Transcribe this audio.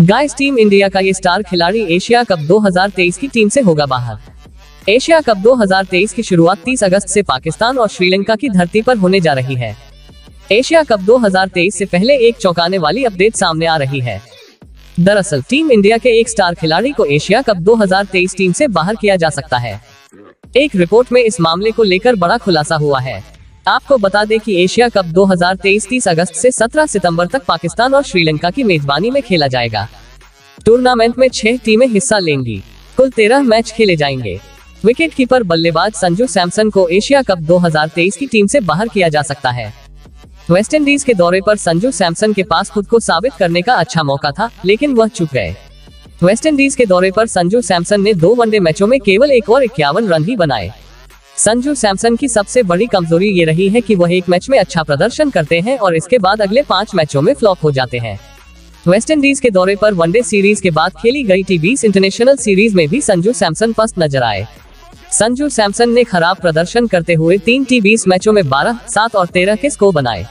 Guys team India का ये star खिलाड़ी एशिया कप 2023 की टीम से होगा बाहर। एशिया कप 2023 की शुरुआत 30 अगस्त से पाकिस्तान और श्रीलंका की धरती पर होने जा रही है। एशिया कप 2023 से पहले एक चौंकाने वाली अपडेट सामने आ रही है। दरअसल टीम इंडिया के एक स्टार खिलाड़ी को एशिया कप 2023 टीम से बाहर किया जा सकता है। एक रिपोर्ट में इस मामले को लेकर बड़ा खुलासा हुआ है। आपको बता दें कि एशिया कप 2023 30 अगस्त से 17 सितंबर तक पाकिस्तान और श्रीलंका की मेजबानी में खेला जाएगा। टूर्नामेंट में छह टीमें हिस्सा लेंगी। कुल तेरह मैच खेले जाएँगे। विकेट कीपर बल्लेबाज संजू सैमसन को एशिया कप 2023 की टीम से बाहर किया जा सकता है। वेस्टइंडीज के दौरे पर संजू सैमसन के पास खुद को साबित करने का अच्छा मौका था, लेकिन वह चुप गए वेस्टइंडीज के दौरे पर संजू सैमसन ने दो वनडे मैचों में केवल एक और इक्यावन रन ही बनाए। संजू सैमसन की सबसे बड़ी कमज़ोरी ये रही है कि वह एक मैच में अच्छा प्रदर्शन करते हैं और इसके बाद अगले पाँच मैचों में फ्लॉप हो जाते हैं। वेस्ट इंडीज के दौरे पर वनडे सीरीज़ के बाद खेली गई टी बीस इंटरनेशनल सीरीज़ में भी संजू सैमसन फ़र्स्ट नज़र आए। संजू सैमसन ने खराब प्रदर्शन करते हुए तीन टी बीस मैचों में बारह, सात और तेरह के स्कोर बनाए।